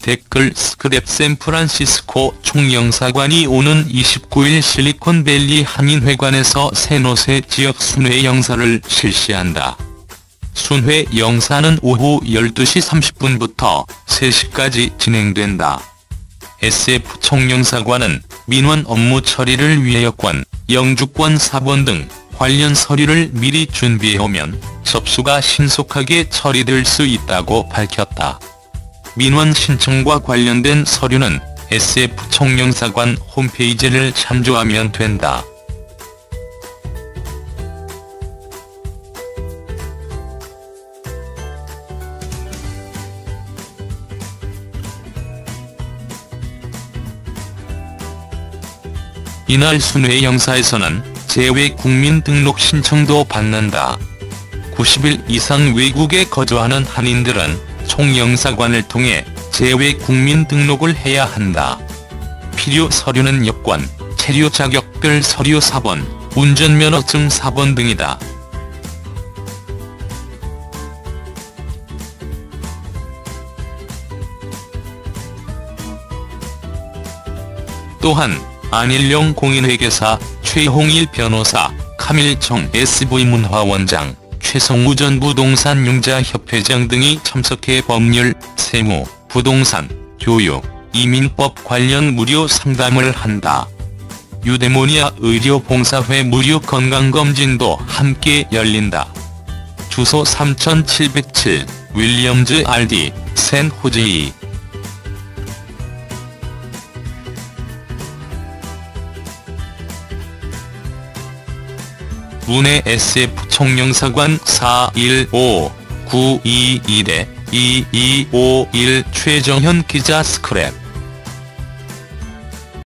댓글 스크랩 샌프란시스코 총영사관이 오는 29일 실리콘밸리 한인회관에서 새노세 지역 순회 영사를 실시한다. 순회 영사는 오후 12시 30분부터 3시까지 진행된다. SF 총영사관은 민원 업무 처리를 위해 여권, 영주권 사본 등 관련 서류를 미리 준비해오면 접수가 신속하게 처리될 수 있다고 밝혔다. 민원 신청과 관련된 서류는 SF 총영사관 홈페이지를 참조하면 된다. 이날 순회 영사에서는 재외 국민 등록 신청도 받는다. 90일 이상 외국에 거주하는 한인들은 총영사관을 통해 재외 국민 등록을 해야 한다. 필요 서류는 여권, 체류 자격별 서류 사본, 운전면허증 사본 등이다. 또한 안일용 공인회계사, 최홍일 변호사, 카밀청 SV문화원장, 최성우 전 부동산 융자협회장 등이 참석해 법률, 세무, 부동산, 교육, 이민법 관련 무료 상담을 한다. 유대모니아 의료봉사회 무료 건강검진도 함께 열린다. 주소 3707 윌리엄즈 RD 샌 호제이 문해 SF 총영사관 415-921-2251 최정현 기자 스크랩